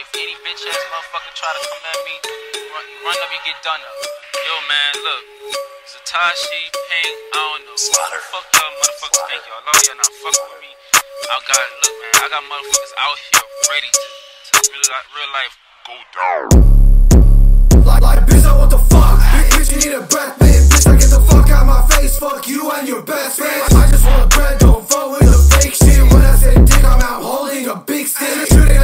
if any bitch ass motherfucker try to come at me, run, run up, you get done up. Yo, man, look. Xatashi, Pink, I don't know. Slaughter. Fuck y'all motherfuckers. Thank y'all. Love y'all not fuck with me. I got, look, man, I got motherfuckers out here ready to, to real, li- real life go down. Like, like, bitch, I what the fuck? Bitch, you need a breath, man. Bitch, I get the fuck out my face. Fuck you and your best friend. I just want a bread, don't fuck with the fake shit. When I say dick, I'm out holding a big stick. Shooting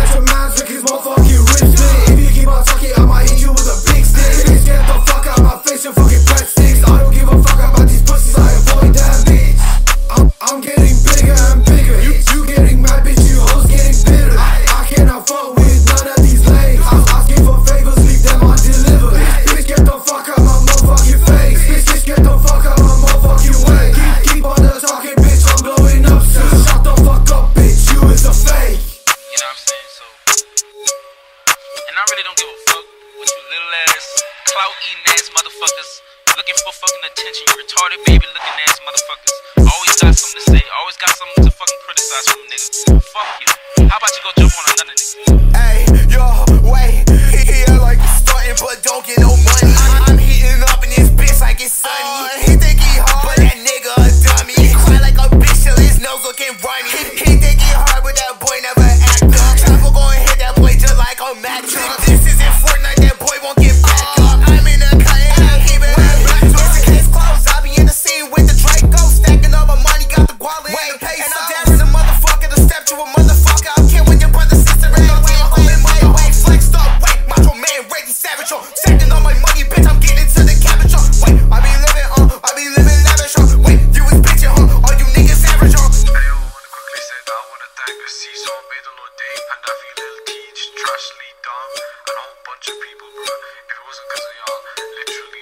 and I really don't give a fuck what you little ass, clout eating ass motherfuckers looking for fucking attention. You retarded baby looking ass motherfuckers. Always got something to say. Always got something to fucking criticize from a nigga. Fuck you. How about you go jump on another nigga? Hey, yo, wait. Lil Teach, Trash Lee, Dom, and a whole bunch of people, bro. If it wasn't cause of y'all, literally,